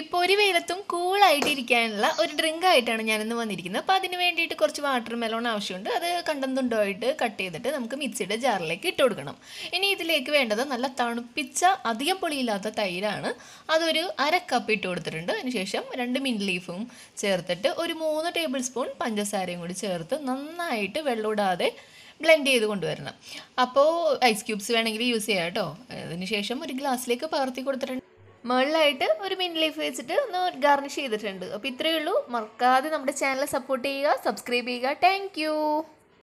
ഇപ്പോൾ ഒരു വെയിലത്തും കൂളായിട്ട് ഇരിക്കാനുള്ള ഒരു ഡ്രിങ്ക് ആയിട്ടാണ് ഞാനിന്ന് വന്നിരിക്കുന്നത്. അപ്പോൾ അതിന് വേണ്ടിയിട്ട് കുറച്ച് വാട്ടർ മെലോൺ ആവശ്യമുണ്ട്. അത് കണ്ടം കട്ട് ചെയ്തിട്ട് നമുക്ക് മിക്സിയുടെ ജാറിലേക്ക് ഇട്ട് കൊടുക്കണം. ഇനി ഇതിലേക്ക് വേണ്ടത് നല്ല തണുപ്പിച്ച അധികം പൊളിയില്ലാത്ത തൈരാണ്. അതൊരു അര കപ്പ് ഇട്ട് കൊടുത്തിട്ടുണ്ട്. അതിനുശേഷം രണ്ട് മിന്റ് ലീഫും ചേർത്തിട്ട് ഒരു മൂന്ന് ടേബിൾ സ്പൂൺ പഞ്ചസാരയും കൂടി ചേർത്ത് നന്നായിട്ട് വെള്ളമിടാതെ ബ്ലെൻഡ് ചെയ്ത് കൊണ്ടുവരണം. അപ്പോൾ ഐസ് ക്യൂബ്സ് വേണമെങ്കിൽ യൂസ് ചെയ്യാം കേട്ടോ. അതിനുശേഷം ഒരു ഗ്ലാസ്സിലേക്ക് പകർത്തി കൊടുത്തിട്ടുണ്ട്. മുകളിലായിട്ട് ഒരു മിൻ ലീഫ് വെച്ചിട്ട് ഒന്ന് ഗാർണിഷ് ചെയ്തിട്ടുണ്ട്. അപ്പോൾ ഇത്രയേ ഉള്ളൂ. മറക്കാതെ നമ്മുടെ ചാനൽ സപ്പോർട്ട് ചെയ്യുക സബ്സ്ക്രൈബ് ചെയ്യുക. താങ്ക്